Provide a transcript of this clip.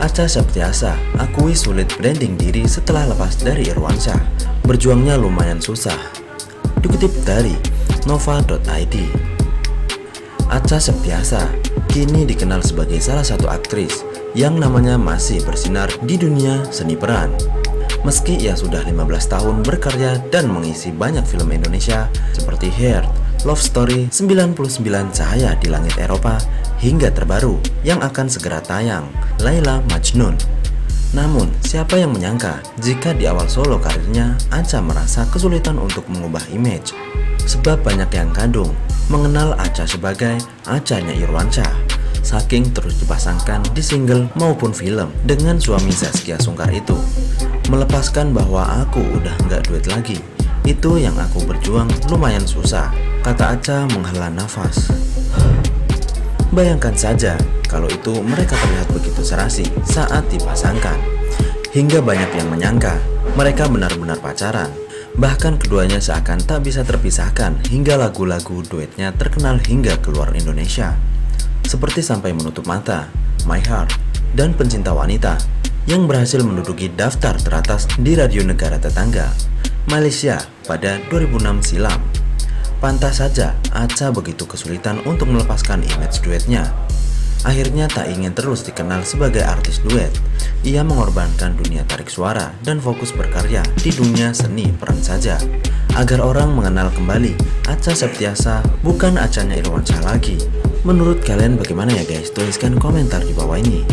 Aca Septiasa akui sulit branding diri setelah lepas dari Irwansyah. Berjuangnya lumayan susah. Dikutip dari nova.id. Aca Septiasa kini dikenal sebagai salah satu aktris yang namanya masih bersinar di dunia seni peran. Meski ia sudah 15 tahun berkarya dan mengisi banyak film Indonesia seperti Heart, Love Story, 99 Cahaya di Langit Eropa, hingga terbaru yang akan segera tayang, Laila Majnun. Namun, siapa yang menyangka jika di awal solo karirnya, Aca merasa kesulitan untuk mengubah image. Sebab banyak yang kandung mengenal Aca sebagai Acanya Irwansyah. Saking terus dipasangkan di single maupun film dengan suami Zaskia Sungkar itu. Melepaskan bahwa aku udah nggak duet lagi. Itu yang aku berjuang lumayan susah, kata Aca menghela nafas. Bayangkan saja kalau itu mereka terlihat begitu serasi saat dipasangkan. Hingga banyak yang menyangka mereka benar-benar pacaran. Bahkan keduanya seakan tak bisa terpisahkan hingga lagu-lagu duetnya terkenal hingga keluar Indonesia. Seperti Sampai Menutup Mata, My Heart, dan Pencinta Wanita yang berhasil menduduki daftar teratas di radio negara tetangga, Malaysia pada 2006 silam. Pantas saja Aca begitu kesulitan untuk melepaskan image duetnya. Akhirnya tak ingin terus dikenal sebagai artis duet. Ia mengorbankan dunia tarik suara dan fokus berkarya di dunia seni peran saja. Agar orang mengenal kembali Aca Septiasa bukan Acanya Irwansyah lagi. Menurut kalian bagaimana ya guys? Tuliskan komentar di bawah ini.